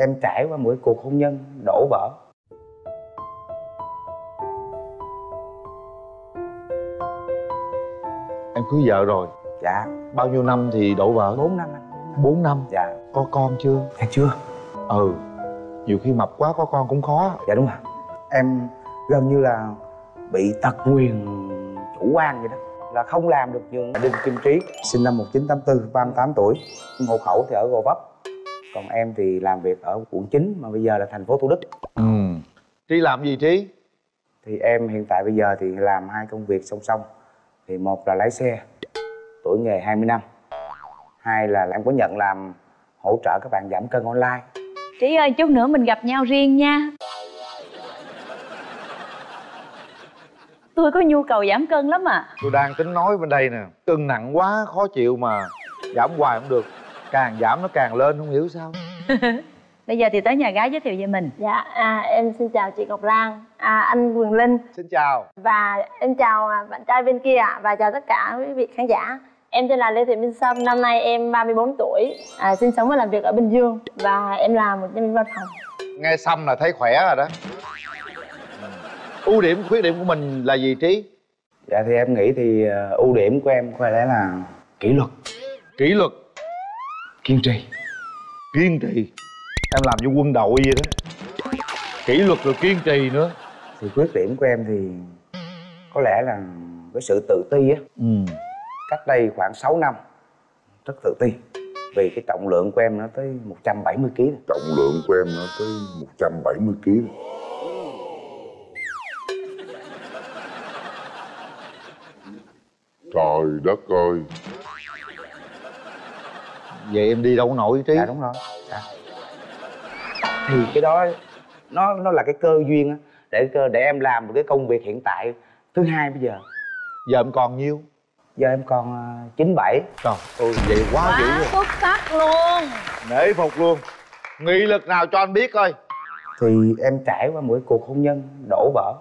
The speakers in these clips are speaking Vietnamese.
em trải qua mỗi cuộc hôn nhân đổ vỡ. Em cưới vợ rồi. Dạ. Bao nhiêu năm thì đổ vỡ? 4 năm anh. 4 năm? Dạ. Có con chưa? Dạ chưa? Ừ. Nhiều khi mập quá có con cũng khó. Dạ đúng rồi. Em gần như là bị tật nguyền chủ quan vậy đó. Là không làm được những đinh kim trí sinh năm 1984 38 tuổi hộ khẩu thì ở gò vấp còn em thì làm việc ở quận 9 mà bây giờ là thành phố thủ đức. Ừ. Trí làm gì trí thì em hiện tại bây giờ thì làm hai công việc song song. Thì một là lái xe tuổi nghề 20 năm. Hai là em có nhận làm hỗ trợ các bạn giảm cân online. Trí ơi chút nữa mình gặp nhau riêng nha. Tôi có nhu cầu giảm cân lắm à. Tôi đang tính nói bên đây nè. Cân nặng quá khó chịu mà. Giảm hoài không được càng giảm nó càng lên không hiểu sao. Bây giờ thì tới nhà gái giới thiệu về mình. Dạ, à, em xin chào chị Ngọc Lan, à, anh Quyền Linh. Xin chào. Và em chào bạn trai bên kia ạ. Và chào tất cả quý vị khán giả. Em tên là Lê Thị Minh Sâm, năm nay em 34 tuổi, à, sinh sống và làm việc ở Bình Dương. Và em làm một nhân viên văn phòng. nghe xong là thấy khỏe rồi đó. Ưu điểm khuyết điểm của mình là gì trí? Dạ thì em nghĩ thì ờ, ưu điểm của em có lẽ là kỷ luật. Kỷ luật kiên trì. Kiên trì? Em làm như quân đội vậy đó. Kỷ luật rồi kiên trì nữa. Thì khuyết điểm của em thì có lẽ là cái sự tự ti á. Ừ. Cách đây khoảng 6 năm rất tự ti. Vì cái trọng lượng của em nó tới 170 kg trọng lượng của em nó tới 170 kg trời đất ơi vậy em đi đâu có nổi trí? Dạ đúng rồi. Dạ. thì cái đó nó nó là cái cơ duyên á. Để để em làm được cái công việc hiện tại thứ hai bây giờ. Giờ em còn nhiêu? Giờ em còn ờ, chín bảy. Trời ơi vậy quá quá dữ rồi xuất sắc luôn. Nể phục luôn. Nghị lực nào cho anh biết coi. Thì em trải qua mỗi cuộc hôn nhân đổ vỡ.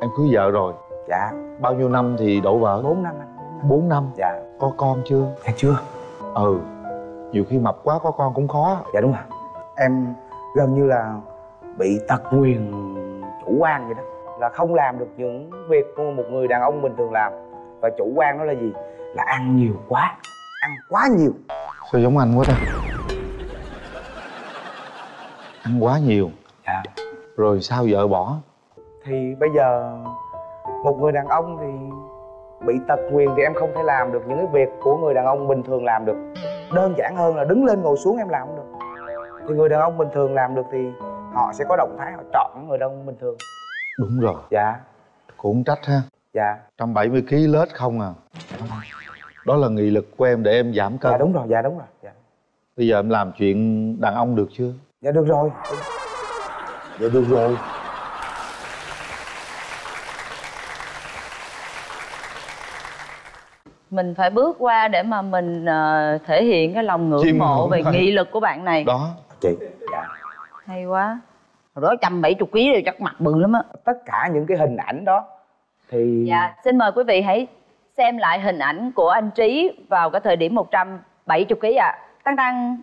Em cưới vợ rồi. Dạ bao nhiêu năm thì đổ vỡ? 4 năm anh 4 năm. Dạ. Có con chưa? Dạ chưa. Ừ. Nhiều khi mập quá có con cũng khó. Dạ đúng rồi. Em gần như là bị tật nguyền chủ quan vậy đó. Là không làm được những việc của một người đàn ông bình thường làm. Và chủ quan đó là gì? Là ăn nhiều quá. Ăn quá nhiều. Sao giống anh quá ta? Ăn quá nhiều. Dạ. Rồi sao vợ bỏ? Thì bây giờ một người đàn ông thì bị tật nguyền thì em không thể làm được. Những cái việc của người đàn ông bình thường làm được đơn giản hơn là đứng lên ngồi xuống em làm không được. Thì người đàn ông bình thường làm được thì họ sẽ có động thái họ chọn người đàn ông bình thường. Đúng rồi. Dạ. Cũng trách ha. Dạ. 170 kg lết không à? Đó là nghị lực của em để em giảm cân. Dạ đúng rồi dạ đúng rồi dạ, bây giờ em làm chuyện đàn ông được chưa? Dạ được rồi. Dạ được rồi mình phải bước qua để mà mình ờ, thể hiện cái lòng ngưỡng Chiêm mộ ngưỡng về thôi. nghị lực của bạn này. Đó. Chị dạ. Hay quá. Hồi đó trăm bảy chục ký rồi chắc mặt bự lắm á. Tất cả những cái hình ảnh đó thì dạ xin mời quý vị hãy xem lại hình ảnh của anh trí vào cái thời điểm 170 kg ạ. Tăng tăng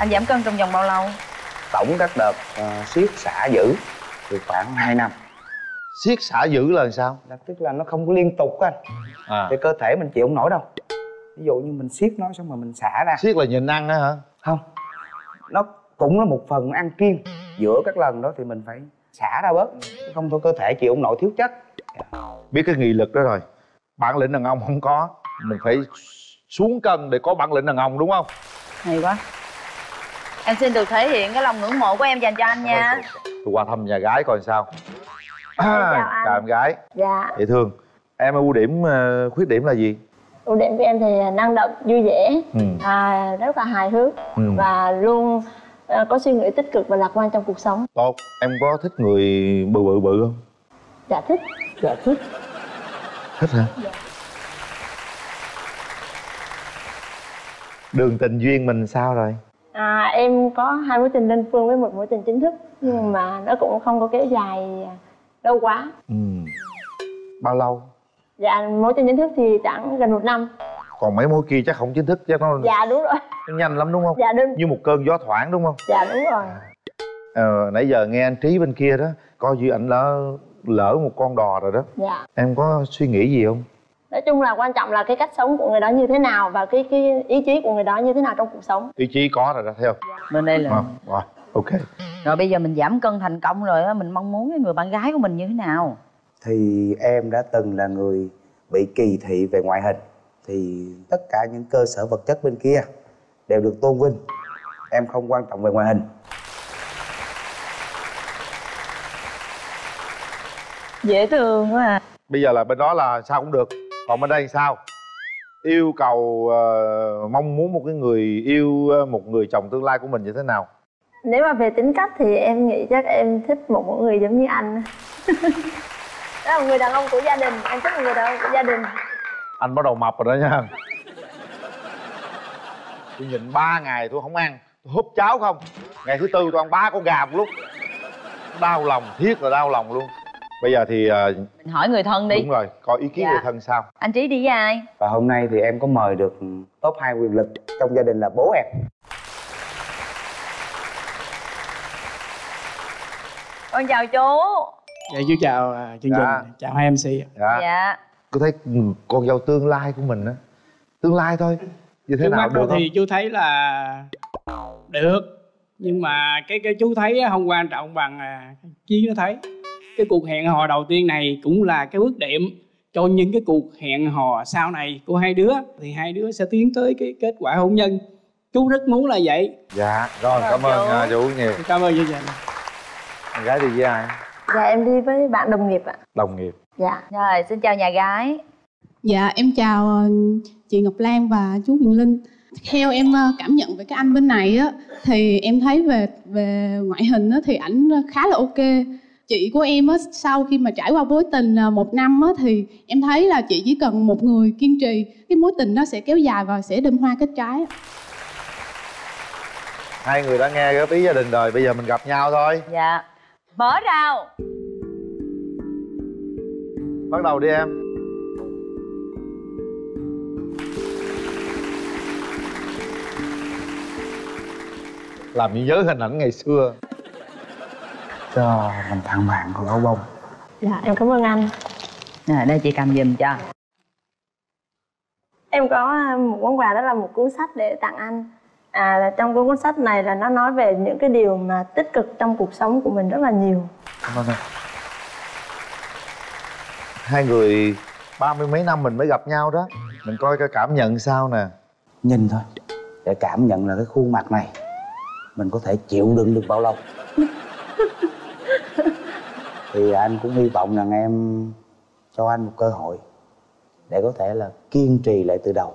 anh giảm cân trong vòng bao lâu? Tổng các đợt uh, siết xả giữ thì khoảng 2 năm. Siết xả giữ là sao? Là tức là nó không có liên tục á anh. À. Thì cơ thể mình chịu không nổi đâu. Ví dụ như mình siết nó xong rồi mình xả ra. Siết là nhịn ăn á hả? Không. Nó cũng là một phần ăn kiêng. Giữa các lần đó thì mình phải xả ra bớt. Chứ không thôi cơ thể chịu không nổi thiếu chất. Biết cái nghị lực đó rồi. Bản lĩnh đàn ông không có. Mình phải xuống cân để có bản lĩnh đàn ông đúng không? Hay quá em xin được thể hiện cái lòng ngưỡng mộ của em dành cho anh nha. Tôi qua thăm nhà gái coi sao. Chào anh. chào em gái. Dạ, dễ thương. Em ưu điểm ờ, khuyết điểm là gì? Ưu điểm của em thì năng động, vui vẻ, ừ. à, rất là hài hước Ừ. và luôn à, có suy nghĩ tích cực và lạc quan trong cuộc sống. tốt. Em có thích người bự bự bự không? Dạ thích. dạ thích. Thích hả? Đường tình duyên mình sao rồi À, em có hai mối tình đơn phương với một mối tình chính thức nhưng mà nó cũng không có kéo dài lâu quá. ừ. bao lâu Dạ mối tình chính thức thì khoảng gần một năm. còn mấy mối kia chắc không chính thức chắc nó Dạ đúng rồi. nó nhanh lắm đúng không Dạ đúng. như một cơn gió thoảng đúng không Dạ đúng rồi. ờ, nãy giờ nghe anh trí bên kia đó coi như ảnh lỡ lỡ một con đò rồi đó Dạ. em có suy nghĩ gì không Nói chung là quan trọng là cái cách sống của người đó như thế nào và cái cái ý chí của người đó như thế nào trong cuộc sống. ý chí có rồi đó thấy không? Bên đây là Ờ, rồi ok. Rồi bây giờ mình giảm cân thành công rồi á mình mong muốn cái người bạn gái của mình như thế nào? Thì em đã từng là người bị kỳ thị về ngoại hình. Thì tất cả những cơ sở vật chất bên kia đều được tôn vinh. Em không quan trọng về ngoại hình. Dễ thương quá à. Bây giờ là bên đó là sao cũng được còn bên đây sao? Yêu cầu ờ, mong muốn một cái người yêu ờ, một người chồng tương lai của mình như thế nào? Nếu mà về tính cách thì em nghĩ chắc em thích một người giống như anh. Đó là một người đàn ông của gia đình, em thích một người đàn ông của gia đình. anh bắt đầu mập rồi đó nha. Tôi nhịn ba ngày tôi không ăn tôi húp cháo không. Ngày thứ tư tôi ăn ba con gà một lúc. Đau lòng thiết là đau lòng luôn bây giờ thì ờ, mình hỏi người thân đi. đúng rồi coi ý kiến Dạ. người thân sao anh trí đi với ai? Và hôm nay thì em có mời được top 2 quyền lực trong gia đình là bố em. Con chào chú. Dạ chú chào à, chương Dạ. trình, chào hai MC dạ. Dạ. Tôi thấy con dâu tương lai của mình á tương lai thôi như thế Trước nào được không? thì chú thấy là được nhưng mà cái cái chú thấy không quan trọng bằng à, chí nó thấy cái cuộc hẹn hò đầu tiên này cũng là cái bước điểm cho những cái cuộc hẹn hò sau này của hai đứa thì hai đứa sẽ tiến tới cái kết quả hôn nhân chú rất muốn là vậy dạ rồi cảm ơn chú. à, chú nhiều cảm ơn trình con gái đi với ai Dạ em đi với bạn đồng nghiệp ạ. đồng nghiệp Dạ. rồi xin chào nhà gái Dạ em chào ờ, chị Ngọc Lan và chú Quyền Linh. Theo em ờ, cảm nhận về cái anh bên này á thì em thấy về về ngoại hình á thì ảnh khá là ok. Chị của em á sau khi mà trải qua mối tình ờ, một năm á thì em thấy là chị chỉ cần một người kiên trì, cái mối tình nó sẽ kéo dài và sẽ đơm hoa kết trái. hai người đã nghe góp ý gia đình rồi bây giờ mình gặp nhau thôi. Dạ. Mở rào. Bắt đầu đi em. Làm như nhớ hình ảnh ngày xưa cho mình tặng bạn con áo bông. Dạ em cảm ơn anh. à, đây chị cầm giùm cho. Em có à, một món quà đó là một cuốn sách để tặng anh. À là trong cuốn sách này là nó nói về những cái điều mà tích cực trong cuộc sống của mình rất là nhiều. cảm ơn em. Hai người ba mươi mấy năm mình mới gặp nhau đó. Mình coi cái cảm nhận sao nè. Nhìn thôi. Để cảm nhận là cái khuôn mặt này mình có thể chịu đựng được bao lâu thì anh cũng hy vọng rằng em cho anh một cơ hội để có thể là kiên trì lại từ đầu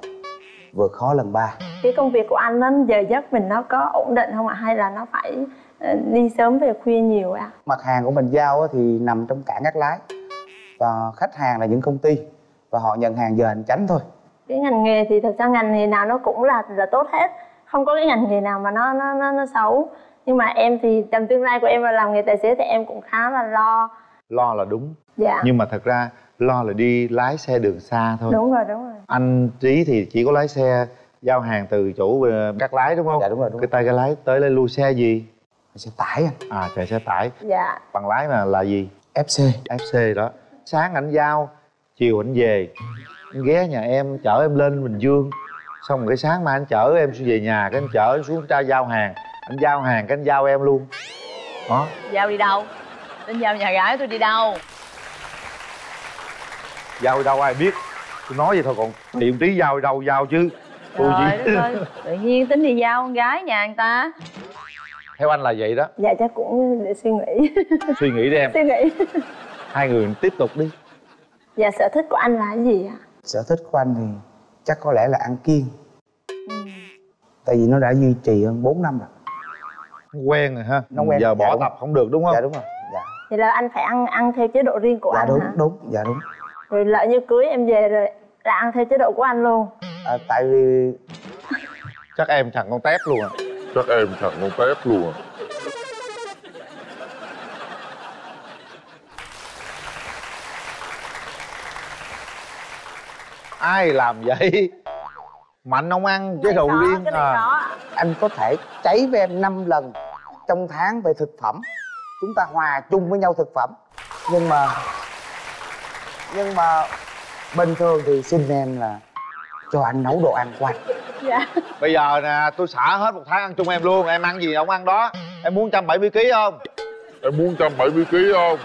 vượt khó lần ba Cái công việc của anh nó giờ giấc mình nó có ổn định không ạ? Hay là nó phải ờ, đi sớm về khuya nhiều ạ? mặt hàng của mình giao thì nằm trong cảng Cát Lái và khách hàng là những công ty và họ nhận hàng giờ hành chánh thôi Cái ngành nghề thì thật ra ngành nghề nào nó cũng là là tốt hết. Không có cái ngành nghề nào mà nó nó nó, nó xấu. Nhưng mà em thì trong tương lai của em là làm nghề tài xế thì em cũng khá là lo. lo là đúng. Dạ. nhưng mà thật ra lo là đi lái xe đường xa thôi. Đúng rồi, đúng rồi. anh trí thì chỉ có lái xe giao hàng từ chỗ ờ, cắt lái đúng không? Dạ, đúng rồi, đúng cái tay cái lái tới lấy lui xe gì? Sẽ tải anh. À chạy xe tải. Dạ. bằng lái mà là gì? FC fc đó. Sáng anh giao chiều anh về. Anh ghé nhà em chở em lên bình dương. Xong rồi cái sáng mai anh chở em về nhà cái anh chở em xuống tra giao hàng anh giao hàng cái anh giao em luôn. Đó. Giao đi đâu? Đến giao nhà gái tôi đi đâu? Giao đi đâu ai biết. Tôi nói vậy thôi còn tiệm trí giao đi đâu giao chứ. Tôi chỉ tự nhiên tính đi giao con gái nhà người ta. Theo anh là vậy đó. Dạ chắc cũng để suy nghĩ. suy nghĩ đi em. Suy nghĩ. hai người tiếp tục đi. Dạ sở thích của anh là cái gì ạ? sở thích của anh thì chắc có lẽ là ăn kiêng. Tại vì nó đã duy trì hơn 4 năm rồi quen rồi ha. Nó quen, giờ dạ bỏ đúng. tập không được đúng không? Dạ đúng rồi. Dạ. Thì là anh phải ăn ăn theo chế độ riêng của dạ anh đúng hả? đúng. Dạ đúng. Rồi lỡ như cưới em về rồi là ăn theo chế độ của anh luôn. à, tại vì chắc em thằng con tép luôn à. Chắc em thằng con tép luôn à. Ai làm vậy? Mạnh không ăn chế Có, riêng à. có anh có thể cháy với em 5 lần trong tháng về thực phẩm chúng ta hòa chung với nhau thực phẩm. Nhưng mà nhưng mà bình thường thì xin em là cho anh nấu đồ ăn của anh. Dạ. Bây giờ nè tôi xả hết một tháng ăn chung em luôn. Em ăn gì không ăn đó? Em muốn 170 kg không? Em muốn 170 kg không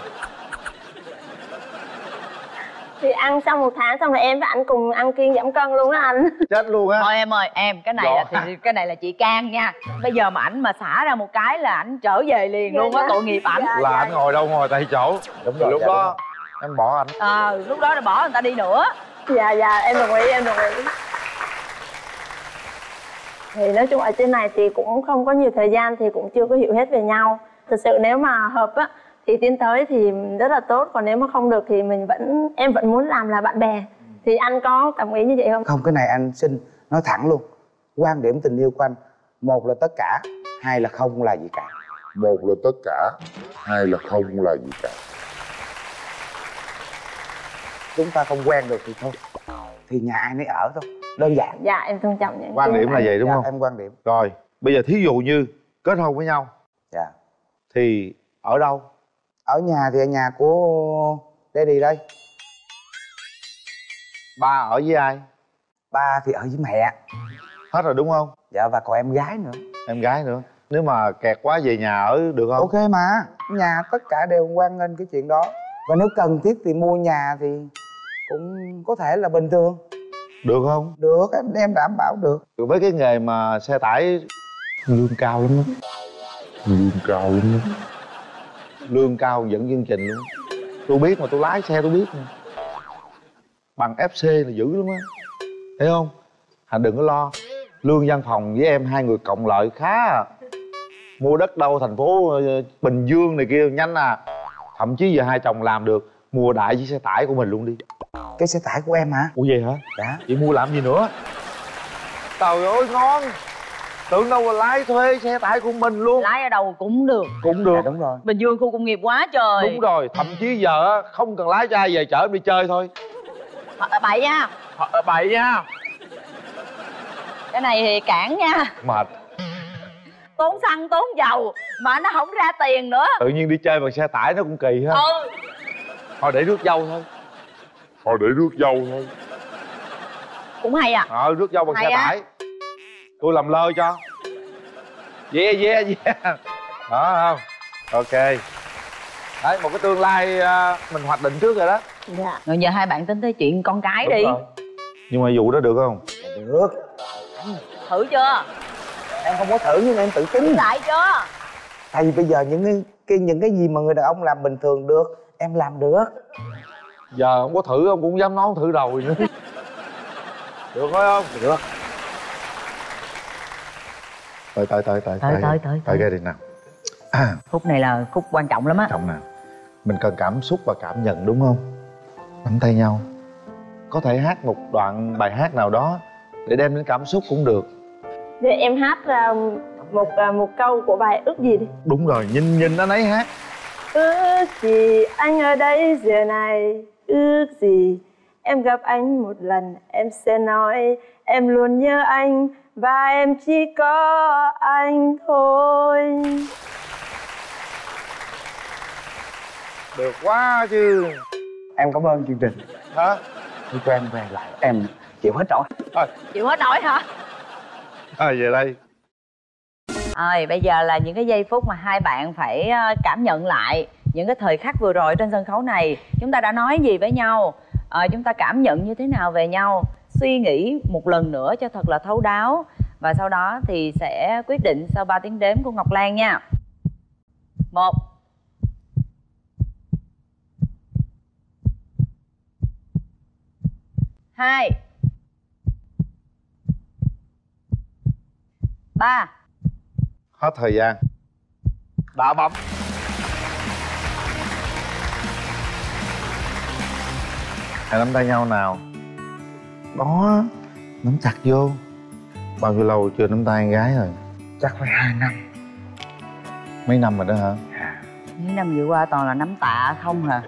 thì ăn xong một tháng xong rồi em với anh cùng ăn kiêng giảm cân luôn á anh. Chết luôn á. Thôi em ơi em cái này là thì cái này là chị can nha. Bây giờ mà ảnh mà xả ra một cái là ảnh trở về liền luôn á Dạ, tội nghiệp ảnh. Dạ. là anh ngồi đâu ngồi tại chỗ. Đúng rồi, lúc dạ, đó em bỏ anh ờ lúc đó là bỏ người ta đi nữa. Dạ dạ em đồng ý em đồng ý. Thì nói chung ở trên này thì cũng không có nhiều thời gian thì cũng chưa có hiểu hết về nhau. Thực sự nếu mà hợp á thì tiến tới thì rất là tốt còn nếu mà không được thì mình vẫn em vẫn muốn làm là bạn bè. Thì anh có đồng ý như vậy không? Không cái này anh xin nói thẳng luôn. Quan điểm tình yêu của anh một là tất cả hai là không là gì cả. Một là tất cả hai là không là gì cả. Chúng ta không quen được thì thôi. Thì nhà ai nấy ở thôi. Đơn giản. Dạ em tôn trọng những quan điểm là vậy đúng Dạ, không? em quan điểm. Rồi bây giờ thí dụ như kết hôn với nhau. Dạ. Thì ở đâu ở nhà thì ở nhà của daddy đây. Ba ở với ai? Ba thì ở với mẹ. Hết rồi đúng không? Dạ và còn em gái nữa. Em gái nữa. Nếu mà kẹt quá về nhà ở được không? Ok mà nhà tất cả đều quan nghênh cái chuyện đó. Và nếu cần thiết thì mua nhà thì cũng có thể là bình thường. Được không? Được em em đảm bảo được. Với cái nghề mà xe tải lương cao lắm đó. lương cao lắm đó. Lương cao dẫn chương trình luôn. Tôi biết mà tôi lái xe tôi biết mà. Bằng fc là dữ lắm á. Thấy không? Hạnh đừng có lo. Lương văn phòng với em hai người cộng lợi khá à. Mua đất đâu thành phố ờ, bình dương này kia nhanh à. Thậm chí giờ hai chồng làm được mua đại chiếc xe tải của mình luôn đi. Cái xe tải của em hả? Ủa vậy hả? Dạ. Chị mua làm gì nữa? Trời ơi ngon tưởng đâu mà lái thuê xe tải của mình luôn. Lái ở đâu cũng được. Cũng được. Dạ đúng rồi. Bình dương khu công nghiệp quá trời. Đúng rồi thậm chí giờ á, không cần lái cho ai về chở em đi chơi thôi. Ờ, bậy nha bậy nha cái này thì cản nha. Mệt. Tốn xăng tốn dầu mà nó không ra tiền nữa. Tự nhiên đi chơi bằng xe tải nó cũng kỳ ha. Ừ. Thôi để rước dâu thôi. Thôi để rước dâu thôi. Cũng hay à. Ờ rước dâu bằng Hay xe á. tải tôi làm lơ cho. Yeah yeah yeah đó không? Ok. Đấy một cái tương lai à, mình hoạch định trước rồi đó. Dạ. Rồi giờ hai bạn tính tới chuyện con cái Đúng đi. rồi. nhưng mà vụ đó được không? Được. Thử chưa? Em không có thử nhưng em tự tin. Tại chưa? Tại vì bây giờ những cái, cái những cái gì mà người đàn ông làm bình thường được em làm được. Giờ không có thử ông cũng dám nói không thử rồi nữa. Được thôi không? Được tới tới tới tới Tới, tới, tới, tới tới. cái đi nào. À, khúc này là khúc quan trọng lắm á. Trọng nè. Mình cần cảm xúc và cảm nhận đúng không? Nắm tay nhau. Có thể hát một đoạn bài hát nào đó để đem đến cảm xúc cũng được. Vậy em hát à, một à, một câu của bài ước gì đi. Đúng rồi nhìn nhìn anh ấy hát. Ước gì anh ở đây giờ này? Ước gì em gặp anh một lần? Em sẽ nói em luôn nhớ anh Và em chỉ có anh thôi. Được quá chứ. Em cảm ơn chương trình. Hả? Đi cho em về lại. Em chịu hết nổi. Thôi. Chịu hết nổi hả? Thôi về đây. Rồi bây giờ là những cái giây phút mà hai bạn phải ờ, cảm nhận lại những cái thời khắc vừa rồi trên sân khấu này. Chúng ta đã nói gì với nhau? Ờ, chúng ta cảm nhận như thế nào về nhau suy nghĩ một lần nữa cho thật là thấu đáo. Và sau đó thì sẽ quyết định sau 3 tiếng đếm của Ngọc Lan nha. Một. Hai. Ba. Hết thời gian. Đã bấm. Hãy nắm tay nhau nào đó nắm chặt vô. Bao nhiêu lâu chưa nắm tay con gái rồi? Chắc phải hai năm. Mấy năm rồi đó hả? Mấy năm vừa qua toàn là nắm tạ không hả?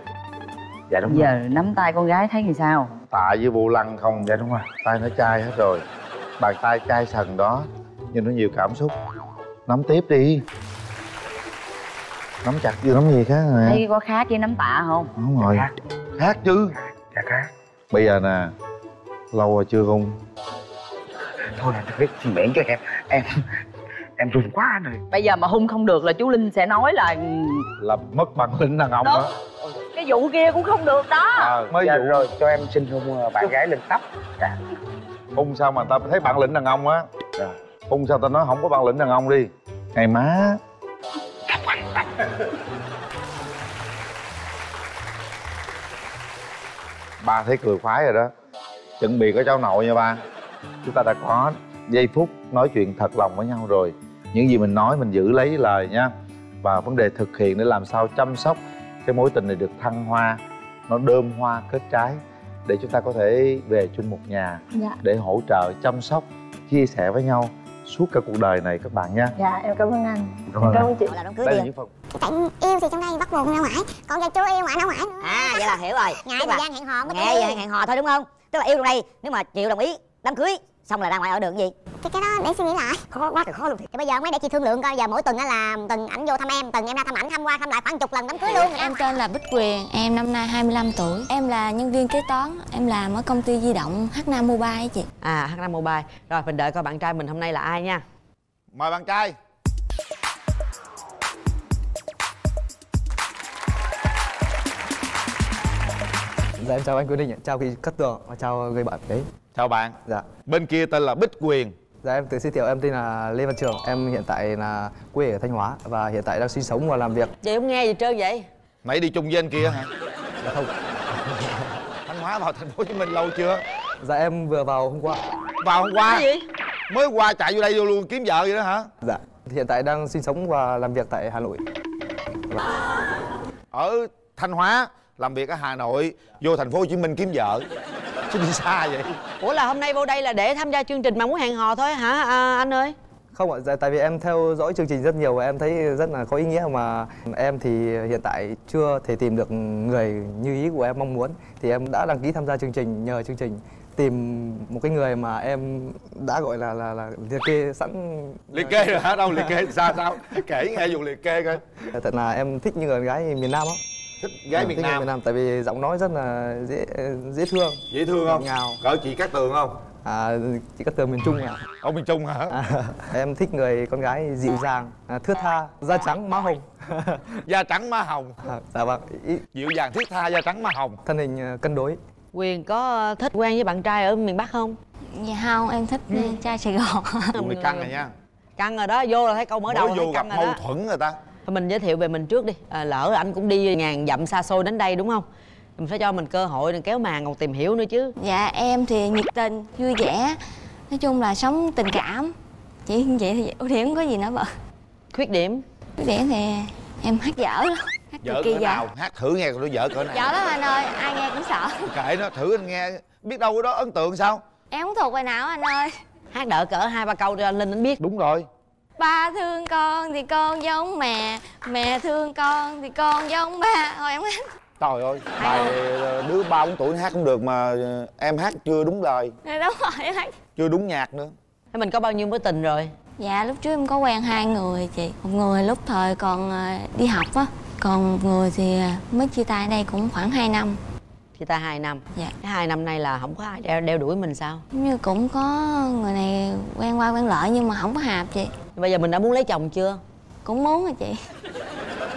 dạ đúng rồi. Giờ nắm tay con gái thấy thì sao? tạ với vô lăng không? Dạ đúng rồi. Tay nó chai hết rồi. Bàn tay chai sần đó nhưng nó nhiều cảm xúc. Nắm tiếp đi. Nắm chặt vô nắm gì khác nè Thấy có khác với nắm tạ không? đúng rồi. Khác. Khác chứ. Dạ khác. Bây giờ nè lâu rồi chưa hung thôi anh biết miễn cho em. Em em run quá anh ơi. Bây giờ mà hung không được là chú Linh sẽ nói là là mất bản lĩnh đàn ông đó. Cái vụ kia cũng không được đó. ờ mới dạ dụ rồi cho em xin hôn ờ, bạn gái lên tóc. Dạ. Hung sao mà ta thấy bản lĩnh đàn ông á? Dạ. hung sao ta nói không có bản lĩnh đàn ông đi. Ngày má. Ba thấy cười khoái rồi đó chuẩn bị có cháu nội nha ba. Chúng ta đã có giây phút nói chuyện thật lòng với nhau rồi. Những gì mình nói mình giữ lấy lời nha. Và vấn đề thực hiện để làm sao chăm sóc cái mối tình này được thăng hoa nó đơm hoa kết trái để chúng ta có thể về chung một nhà Dạ. để hỗ trợ chăm sóc chia sẻ với nhau suốt cả cuộc đời này các bạn nha. Dạ em cảm ơn anh. Cảm ơn Cảm ơn chị. Là đám cưới đây là những phần tại yêu thì trong đây bắt buộc ra ngoài. Còn giờ chưa yêu ngoại ra ngoài nữa. À vậy là hiểu rồi. Ngại thời là- gian hẹn hò mới nghe vậy hẹn hò thôi đúng không tức là yêu trong đây nếu mà chịu đồng ý đám cưới xong là ra ngoài ở đường gì? Thì cái đó để suy nghĩ lại. Khó quá trời khó luôn thiệt. Thì bây giờ mấy để chị thương lượng coi giờ mỗi tuần á là tuần ảnh vô thăm em tuần em ra thăm ảnh thăm qua thăm lại khoảng chục lần đám cưới luôn. rồi đó. Em tên là Bích Quyền, em năm nay 25 tuổi. Em là nhân viên kế toán, em làm ở công ty di động H Nam Mobile chị. À h mobile. Rồi mình đợi coi bạn trai mình hôm nay là ai nha? Mời bạn trai Dạ em chào anh Quyết Định, ạ. chào chị Cát Tường và chào người bạn đấy. chào bạn Dạ. bên kia tên là bích quyền Dạ em tự giới thiệu em tên là Lê Văn Trường, em hiện tại là quê ở Thanh Hóa và hiện tại đang sinh sống và làm việc. chị không nghe gì trơn vậy nãy đi chung với anh kia hả Dạ không. thanh hóa vào thành phố hồ chí minh lâu chưa Dạ em vừa vào hôm qua. vào hôm qua cái gì mới qua chạy vô đây vô luôn kiếm vợ vậy đó hả Dạ. Hiện tại đang sinh sống và làm việc tại Hà Nội. ở thanh hóa làm việc ở hà nội vô thành phố hồ chí minh kiếm vợ. Chứ đi xa vậy? Ủa là hôm nay vô đây là để tham gia chương trình mà muốn hẹn hò thôi hả à, anh ơi? Không ạ, dạ, tại vì em theo dõi chương trình rất nhiều và em thấy rất là có ý nghĩa mà em thì hiện tại chưa thể tìm được người như ý của em mong muốn. Thì em đã đăng ký tham gia chương trình nhờ chương trình tìm một cái người mà em đã gọi là là là liệt kê sẵn. Liệt kê rồi hả? Đâu liệt kê sao sao? Kể nghe dùng liệt kê coi. Thật là em thích những người gái miền Nam á thích gái Em miền thích người nam. Miền Nam tại vì giọng nói rất là dễ dễ thương dễ thương không? ngào. Cỡ chị cát tường không? À, chỉ các từ miền Trung ạ. Ở miền trung hả? À, em thích người con gái dịu dàng à, thướt tha da trắng má hồng. Da trắng má hồng. À, dạ vâng. Ý, dịu dàng thiết tha da trắng má hồng. Thân hình à, cân đối. Quyền có ờ, thích quen với bạn trai ở miền bắc không? Dạ không, em thích ừ. trai Sài Gòn. Dùng liệt căng rồi nha. Căng rồi đó vô là thấy câu mở đầu mới là vô gặp căng rồi mâu đó thuẫn rồi ta mình giới thiệu về mình trước đi. À, lỡ anh cũng đi ngàn dặm xa xôi đến đây đúng không? Mình phải cho mình cơ hội để kéo màn còn tìm hiểu nữa chứ. Dạ em thì nhiệt tình, vui vẻ. Nói chung là sống tình cảm. Chỉ như vậy thì ưu điểm có gì nữa vợ khuyết điểm? Ưu điểm thì em hát dở. Lắm Hát kỳ cỡ dở nào? Hát thử nghe coi nó vợ cỡ nào. Dở lắm anh ơi, ai nghe cũng sợ. Kệ nó thử anh nghe. Biết đâu cái đó ấn tượng sao? Em không thuộc bài nào anh ơi. Hát đỡ cỡ hai ba câu cho anh linh anh biết. Đúng rồi Ba thương con thì con giống mẹ Mẹ thương con thì con giống ba. Thôi em hát trời ơi bài đứa ba bốn tuổi hát không được mà em hát chưa đúng lời Rồi đúng rồi em hát. Chưa đúng nhạc nữa. Thế mình có bao nhiêu mối tình rồi? Dạ lúc trước em có quen hai người chị. Một người lúc thời còn à, đi học á Còn một người thì mới chia tay đây cũng khoảng 2 năm. Chia tay hai năm. Dạ. Hai năm nay là không có ai đeo, đeo đuổi mình sao? Như cũng có người này quen qua quen lại nhưng mà không có hợp chị bây giờ mình đã muốn lấy chồng chưa? Cũng muốn rồi chị.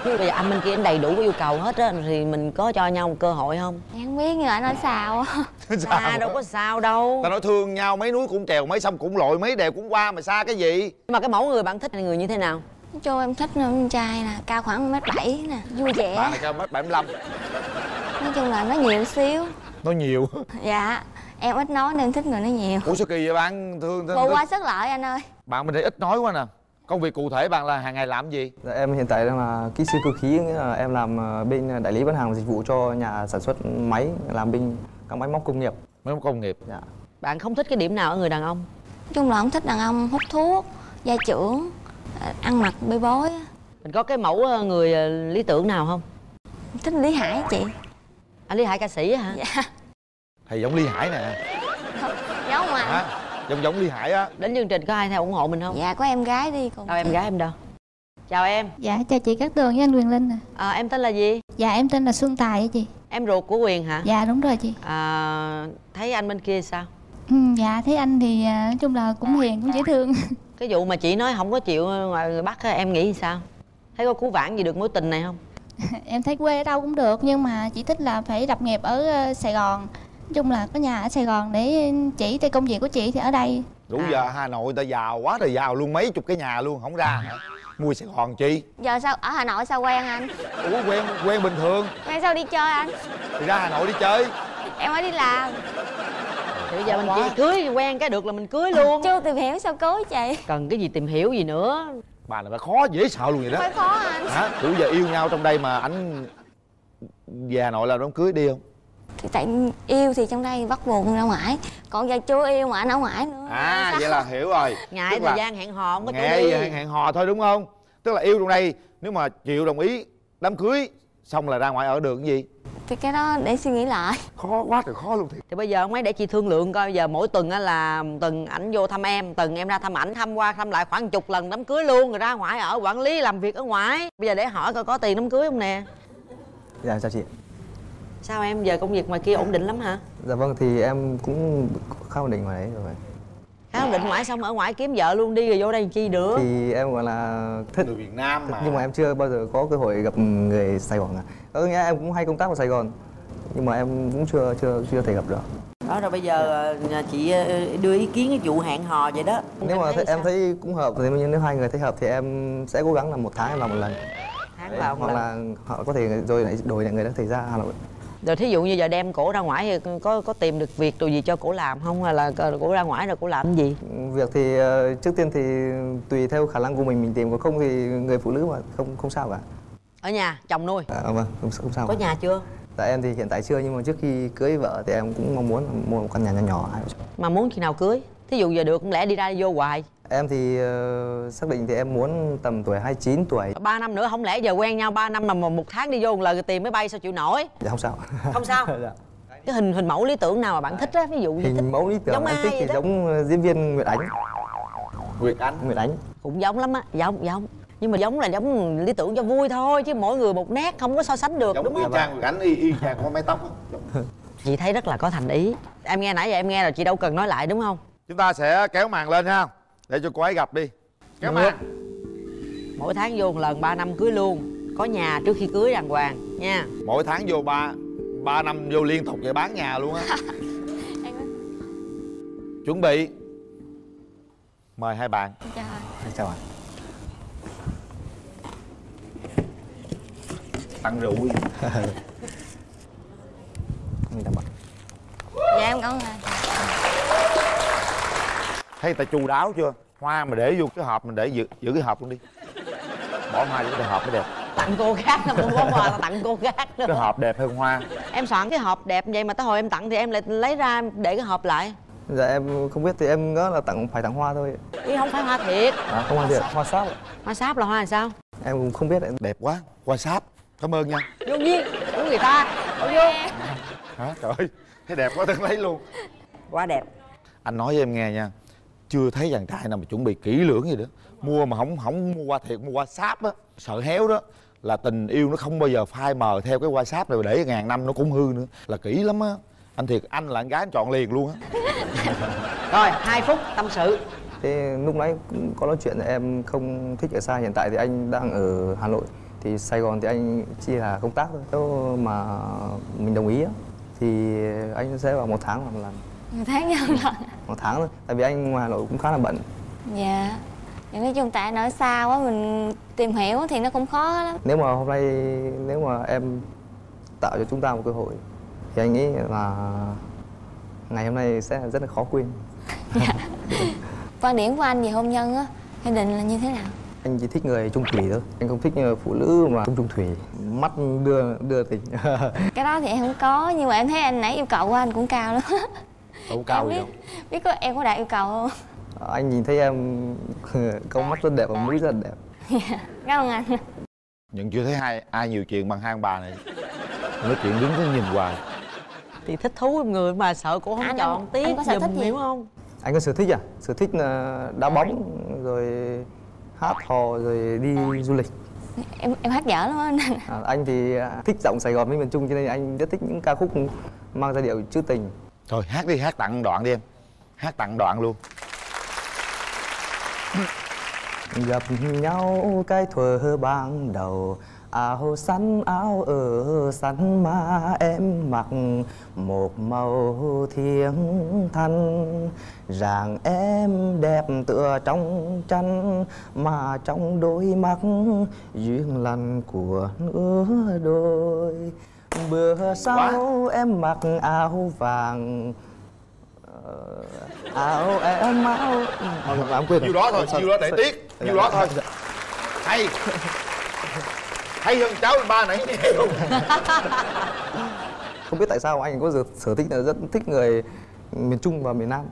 Chứ bây giờ anh bên kia anh đầy đủ cái yêu cầu hết á thì mình có cho nhau một cơ hội không? Em không biết nhưng mà anh nói sao á. À đâu có sao đâu. Ta nói thương nhau mấy núi cũng trèo mấy sông cũng lội mấy đèo cũng qua mà xa cái gì? Nhưng mà cái mẫu người bạn thích là người như thế nào? Nói chung em thích con trai nè Cao khoảng 1m7 nè Vui bạn vẻ này cao mét bảy mươi lăm. Nói chung là nó nhiều xíu. Nói nhiều. Dạ Em ít nói nên thích người nói nhiều. Ủa sao kỳ vậy bạn? Thương, thương, thương. qua sức lợi anh ơi. Bạn bên đây ít nói quá nè. Công việc cụ thể bạn là hàng ngày làm gì? Dạ, em hiện tại đang là kỹ sư cơ khí nghĩa là em làm à, bên đại lý bán hàng và dịch vụ cho nhà sản xuất máy làm bên các máy móc công nghiệp. Mấy công nghiệp. Dạ. Bạn không thích cái điểm nào ở người đàn ông? Nói chung là không thích đàn ông hút thuốc gia trưởng à, ăn mặc bê bối. Á. mình có cái mẫu ờ, người ờ, lý tưởng nào không? Thích lý hải chị. Anh lý hải ca sĩ á hả? Dạ thầy giống ly hải nè. Giống mà hả? Giống giống ly hải á. Đến chương trình có ai theo ủng hộ mình không? Dạ có em gái đi cùng đâu em gái em đâu? Chào em. Dạ chào chị Cát Tường với anh Quyền Linh nè à, em tên là gì? Dạ em tên là Xuân Tài á chị. Em ruột của quyền hả? Dạ đúng rồi chị. À, thấy anh bên kia sao? Ừ, Dạ thấy anh thì à, nói chung là cũng hiền cũng dễ thương. Cái vụ mà chị nói không có chịu ngoài người bắc em nghĩ sao? Thấy có cứu vãn gì được mối tình này không? Em thấy quê ở đâu cũng được nhưng mà chị thích là phải lập nghiệp ở ờ, Sài Gòn chung là có nhà ở Sài Gòn để chỉ tay công việc của chị thì ở đây. Đủ giờ hà nội ta giàu quá trời giàu luôn mấy chục cái nhà luôn không ra hả? Mua sài gòn chi? Giờ sao ở hà nội sao quen anh? Ủa quen quen bình thường. Ngày sao đi chơi anh? Thì ra hà nội đi chơi. Em mới đi làm. Thì bây giờ mình chỉ cưới quen cái được là mình cưới luôn. Chưa tìm hiểu sao cưới chị. Cần cái gì tìm hiểu gì nữa? Bà này bà khó dễ sợ luôn vậy đó. Phải khó anh. Hả? Đủ giờ yêu nhau trong đây mà ảnh về hà nội là đám cưới đi không thì tại yêu thì trong đây bắt buộc ra ngoài. Còn giờ chưa yêu mà anh ở ngoài nữa. À vậy là hiểu rồi. Ngại Tức thời là gian hẹn hò không có chỗ nghe đi hẹn, hẹn hò thôi đúng không? Tức là yêu trong đây nếu mà chịu đồng ý đám cưới xong là ra ngoài ở được cái gì? Thì cái đó để suy nghĩ lại. Khó quá trời khó luôn thiệt. Thì bây giờ ông ấy để chị thương lượng coi giờ mỗi tuần á là tuần ảnh vô thăm em tuần em ra thăm ảnh thăm qua thăm lại khoảng chục lần đám cưới luôn rồi ra ngoài ở quản lý làm việc ở ngoài. Bây giờ để hỏi coi có tiền đám cưới không nè. Dạ chào chị sao em? Giờ công việc ngoài kia ổn định lắm hả? Dạ vâng thì em cũng khá ổn định ngoài đấy rồi. Khá ổn định ngoại xong ở ngoài kiếm vợ luôn đi rồi vô đây làm chi được? Thì em gọi là thích. Người Việt Nam mà. nhưng mà em chưa bao giờ có cơ hội gặp người Sài Gòn à có nghĩa em cũng hay công tác ở Sài Gòn nhưng mà em cũng chưa chưa chưa thể gặp được. Đó rồi bây giờ nhà chị ờ, đưa ý kiến cái vụ hẹn hò vậy đó. Nếu mà thấy, em thấy cũng hợp thì nếu hai người thấy hợp thì em sẽ cố gắng là một tháng em làm một lần. Tháng vào hoặc lần. là họ có thể rồi lại đổi lại người đó thời ra Hà Nội rồi thí dụ như giờ đem cổ ra ngoài thì có có tìm được việc đồ gì cho cổ làm không? Hay là cổ ra ngoài rồi cổ làm cái gì? Việc thì ờ, trước tiên thì tùy theo khả năng của mình mình tìm còn không thì người phụ nữ mà không không sao cả. Ở nhà chồng nuôi? À, vâng không, không sao có cả. nhà chưa? Tại em thì hiện tại chưa nhưng mà trước khi cưới vợ thì em cũng mong muốn mua một căn nhà nhỏ nhỏ. Mà muốn khi nào cưới thí dụ giờ được không lẽ đi ra đi vô hoài? Em thì ờ, xác định thì em muốn tầm tuổi 29 tuổi. Ba năm nữa không lẽ giờ quen nhau 3 năm mà một tháng đi vô một lần tìm máy bay sao chịu nổi? Dạ không sao. Không sao? Dạ. cái hình hình mẫu lý tưởng nào mà bạn thích á? Ví dụ như thích hình mẫu lý tưởng giống ai thích thì đó? giống ờ, diễn viên Nguyệt Ánh. Nguyệt Ánh. Nguyệt Ánh. Cũng giống lắm á. Giống giống. Nhưng mà giống là giống lý tưởng cho vui thôi chứ mỗi người một nét không có so sánh được giống đúng không? Nguyệt Ánh y y chang có mái tóc á. chị thấy rất là có thành ý. Em nghe nãy giờ em nghe rồi chị đâu cần nói lại đúng không chúng ta sẽ kéo màn lên ha để cho cô ấy gặp đi. Kéo màn. Mỗi tháng vô một lần 3 năm cưới luôn. Có nhà trước khi cưới đàng hoàng nha. Mỗi tháng vô ba ba năm vô liên tục vậy bán nhà luôn á. Chuẩn bị. Mời hai bạn. Chào ạ. Tặng rượu dạ em cảm ơn thấy ta chu đáo chưa? Hoa mà để vô cái hộp mình để giữ, giữ cái hộp luôn đi. Bỏ hoa vô cái hộp mới đẹp. Tặng cô khác không có quà là tặng cô khác nữa. Cái hộp đẹp hơn hoa. Em soạn cái hộp đẹp vậy mà tới hồi em tặng thì em lại lấy ra để cái hộp lại. Dạ em không biết thì em ngỡ là tặng phải tặng hoa thôi. Ý không phải hoa thiệt. À, không hoa thiệt. Hoa sáp. Hoa sáp là hoa là sao? Em cũng không biết em đẹp quá hoa sáp. Cảm ơn nha. Vô duyên của người ta. Đâu vô. Hả? Trời ơi thấy đẹp quá tôi lấy luôn. Quá đẹp. Anh nói với em nghe nha chưa thấy chàng trai nào mà chuẩn bị kỹ lưỡng gì nữa mua mà không không mua hoa thiệt mua hoa sáp á sợ héo đó. Là tình yêu nó không bao giờ phai mờ theo cái hoa sáp này mà để ngàn năm nó cũng hư nữa. Là kỹ lắm á. Anh thiệt anh là con gái anh chọn liền luôn á. Rồi hai phút tâm sự. Thế lúc nãy cũng có nói chuyện là em không thích ở xa hiện tại thì anh đang ở hà nội. Thì sài gòn thì anh chỉ là công tác thôi. Nếu mà mình đồng ý á, thì anh sẽ vào một tháng hoặc một lần một tháng nhau lần một tháng thôi tại vì anh ngoài hà nội cũng khá là bận. Dạ. Thì nói chung tại ở xa quá mình tìm hiểu thì nó cũng khó lắm. Nếu mà hôm nay nếu mà em tạo cho chúng ta một cơ hội thì anh nghĩ là ngày hôm nay sẽ rất là khó quên. Quan điểm của anh về hôn nhân á gia đình là như thế nào? Anh chỉ thích người trung thủy thôi anh không thích phụ nữ mà trung trung thủy. Mắt đưa đưa tình. Cái đó thì em không có nhưng mà em thấy anh nãy yêu cầu của anh cũng cao lắm cao em gì biết đâu biết có em có đạt yêu cầu không? Anh nhìn thấy em con mắt rất đẹp và mũi rất đẹp. Cảm ơn anh. Nhưng chưa thấy hai ai nhiều chuyện bằng hai ông bà này. Nói chuyện đứng cứ nhìn hoài. Thì thích thú người mà sợ cô không Anh- chọn anh tiếp có sở thích gì? hiểu không? Anh có sở thích à? Sở thích là đá bóng rồi hát hò rồi đi du lịch. Em em hát dở lắm á. Anh à, anh thì à, thích giọng Sài Gòn với miền Trung cho nên anh rất thích những ca khúc mang giai điệu trữ tình thôi, hát đi, hát tặng đoạn đi em. Hát tặng đoạn luôn. Gặp nhau cái thuở ban đầu à áo xanh áo ở xanh mà em mặc một màu thiêng thanh. Rằng em đẹp tựa trong tranh mà trong đôi mắt duyên lành của nửa đôi bữa sau em mặc áo vàng. Ờ, áo em áo. Thôi, làm quên nhiêu đó thôi Sao- nhiêu đó để tiếc nhiêu đó thôi. Hay. Hay hơn cháu ba nãy. Nhiều không biết tại sao anh có sở, sở thích là rất thích người miền Trung và miền Nam.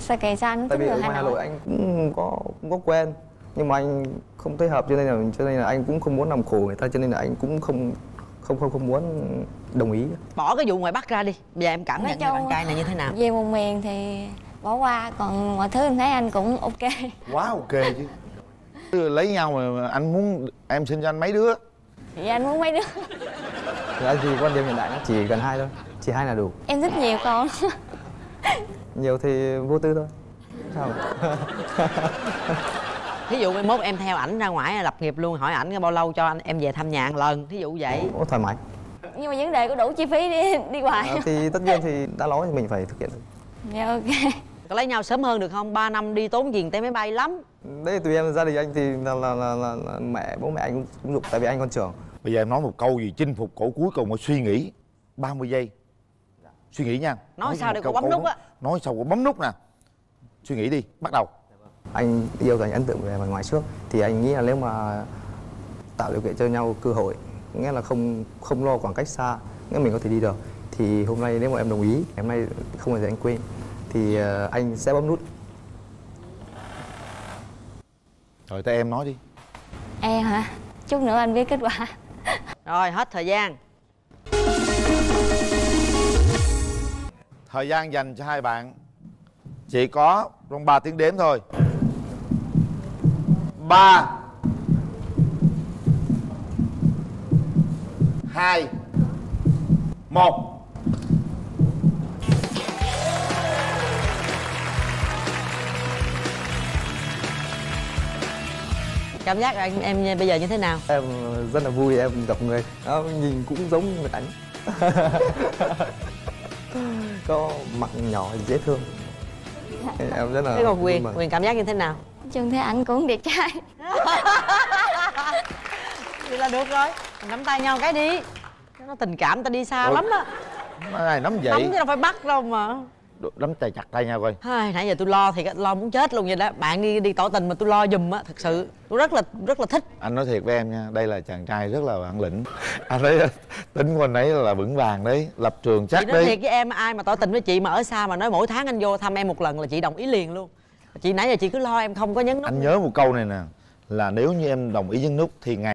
Sao sao anh tại vì ở ngoài Hà Nội anh cũng có cũng có quen nhưng mà anh không thấy hợp cho nên là cho nên là anh cũng không muốn làm khổ người ta cho nên là anh cũng không không không không muốn đồng ý. Bỏ cái vụ ngoài bắc ra đi. Bây giờ em cảm nhận người chung- bạn trai này như thế nào? về một miền thì bỏ qua còn mọi thứ em thấy anh cũng ok. Quá ok chứ. Lấy nhau mà anh muốn em sinh cho anh mấy đứa? Vậy anh muốn mấy đứa. Thì anh thì quan điểm hiện nó chỉ cần hai thôi. Chỉ hai là đủ. Em thích nhiều con. Nhiều thì vô tư thôi. Sao thí dụ mai mốt em theo ảnh ra ngoài lập nghiệp luôn hỏi ảnh bao lâu cho anh em về thăm nhà một lần thí dụ vậy. Ủa, thoải mái. Nhưng mà vấn đề có đủ chi phí đi đi hoài. À, thì tất nhiên thì đã nói thì mình phải thực hiện. Dạ ok. Có lấy nhau sớm hơn được không? 3 năm đi tốn tiền té máy bay lắm. Đấy tùy em gia đình anh thì là là, là, là, là mẹ bố mẹ anh cũng, cũng dục tại vì anh con trưởng. Bây giờ em nói một câu gì chinh phục cổ cuối cùng mà suy nghĩ 30 giây. Suy nghĩ nha. Nói sao một để cô bấm nút á. nói sao cô bấm nút nè. Suy nghĩ đi bắt đầu anh yêu dành ấn tượng về mặt ngoài trước thì anh nghĩ là nếu mà tạo điều kiện cho nhau cơ hội nghĩa là không không lo khoảng cách xa nghĩa mình có thể đi được thì hôm nay nếu mà em đồng ý hôm nay không bao giờ anh quên thì ờ, anh sẽ bấm nút. Rồi tay em nói đi. Em hả? Chút nữa anh biết kết quả. Rồi hết thời gian. Thời gian dành cho hai bạn chỉ có trong 3 tiếng đếm thôi ba. Hai. Một. Cảm giác anh em bây giờ như thế nào? Em rất là vui em gặp người. Đó, nhìn cũng giống người đánh có mặt nhỏ dễ thương. Em rất là thế còn vui quyền quyền cảm giác như thế nào chung thấy anh cũng đẹp trai. Vậy là được rồi. Mình nắm tay nhau cái đi. Nó tình cảm ta đi xa Ôi. lắm á nói này nắm nắm vậy chứ đâu phải bắt đâu mà. Nắm tay chặt tay nhau coi. Ai, nãy giờ tôi lo thì lo muốn chết luôn vậy đó. Bạn đi đi tỏ tình mà tôi lo giùm á thật sự. Tôi rất là rất là thích. Anh nói thiệt với em nha đây là chàng trai rất là bản lĩnh. Anh thấy tính của anh ấy là vững vàng đấy lập trường chắc chị nói thiệt đấy với em ai mà tỏ tình với chị mà ở xa mà nói mỗi tháng anh vô thăm em một lần là chị đồng ý liền luôn chị nãy giờ chị cứ lo em không có nhấn nút anh nhớ một câu này nè, là nếu như em đồng ý nhấn nút thì ngày